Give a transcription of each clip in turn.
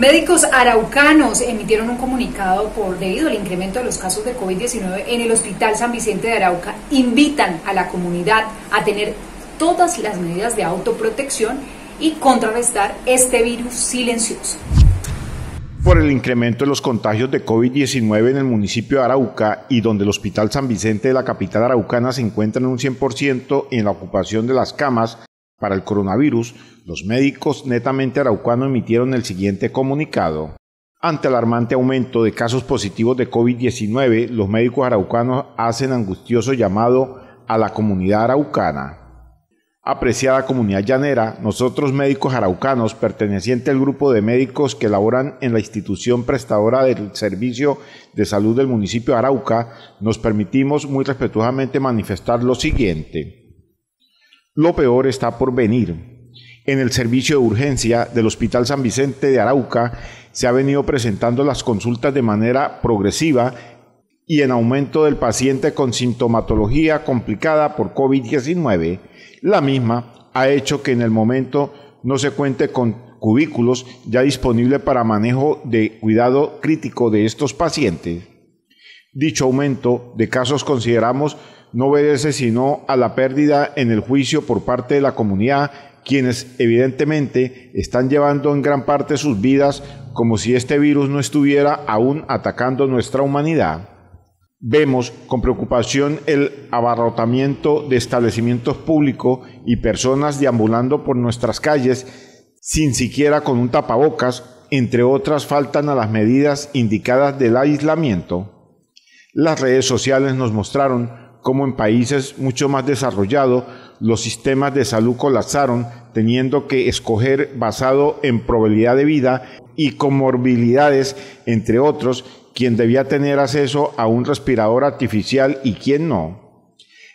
Médicos araucanos emitieron un comunicado por debido al incremento de los casos de COVID-19 en el Hospital San Vicente de Arauca. Invitan a la comunidad a tener todas las medidas de autoprotección y contrarrestar este virus silencioso. Por el incremento de los contagios de COVID-19 en el municipio de Arauca y donde el Hospital San Vicente de la capital araucana se encuentra en un 100% en la ocupación de las camas para el coronavirus, los médicos netamente araucanos emitieron el siguiente comunicado. Ante el alarmante aumento de casos positivos de COVID-19, los médicos araucanos hacen angustioso llamado a la comunidad araucana. Apreciada comunidad llanera, nosotros médicos araucanos, pertenecientes al grupo de médicos que laboran en la institución prestadora del servicio de salud del municipio de Arauca, nos permitimos muy respetuosamente manifestar lo siguiente. Lo peor está por venir. En el servicio de urgencia del Hospital San Vicente de Arauca se ha venido presentando las consultas de manera progresiva y en aumento del paciente con sintomatología complicada por COVID-19 la misma ha hecho que en el momento no se cuente con cubículos ya disponibles para manejo de cuidado crítico de estos pacientes. Dicho aumento de casos consideramos no obedece sino a la pérdida en el juicio por parte de la comunidad, quienes evidentemente están llevando en gran parte sus vidas como si este virus no estuviera aún atacando nuestra humanidad. Vemos con preocupación el abarrotamiento de establecimientos públicos y personas deambulando por nuestras calles sin siquiera con un tapabocas, entre otras faltan a las medidas indicadas del aislamiento. Las redes sociales nos mostraron cómo en países mucho más desarrollados los sistemas de salud colapsaron, teniendo que escoger basado en probabilidad de vida y comorbilidades, entre otros, quien debía tener acceso a un respirador artificial y quién no.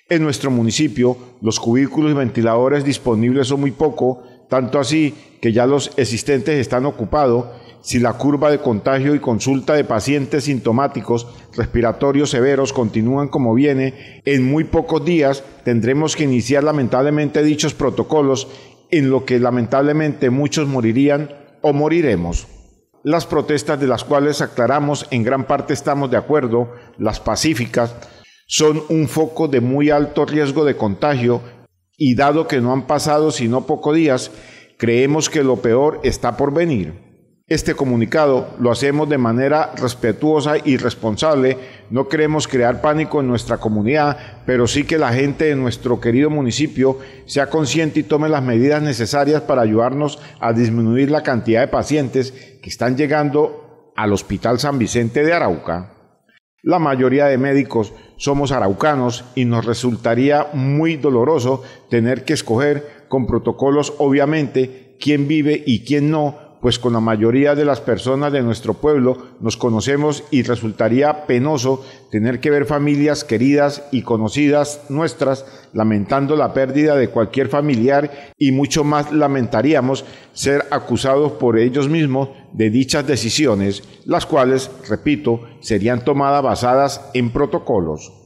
En nuestro municipio, los cubículos y ventiladores disponibles son muy poco, tanto así que ya los existentes están ocupados. Si la curva de contagio y consulta de pacientes sintomáticos respiratorios severos continúan como viene, en muy pocos días tendremos que iniciar lamentablemente dichos protocolos en lo que lamentablemente muchos morirían o moriremos. Las protestas de las cuales aclaramos en gran parte estamos de acuerdo, las pacíficas, son un foco de muy alto riesgo de contagio y dado que no han pasado sino pocos días, creemos que lo peor está por venir. Este comunicado lo hacemos de manera respetuosa y responsable. No queremos crear pánico en nuestra comunidad, pero sí que la gente de nuestro querido municipio sea consciente y tome las medidas necesarias para ayudarnos a disminuir la cantidad de pacientes que están llegando al Hospital San Vicente de Arauca. La mayoría de médicos somos araucanos y nos resultaría muy doloroso tener que escoger con protocolos obviamente quién vive y quién no pues con la mayoría de las personas de nuestro pueblo nos conocemos y resultaría penoso tener que ver familias queridas y conocidas nuestras lamentando la pérdida de cualquier familiar y mucho más lamentaríamos ser acusados por ellos mismos de dichas decisiones, las cuales, repito, serían tomadas basadas en protocolos.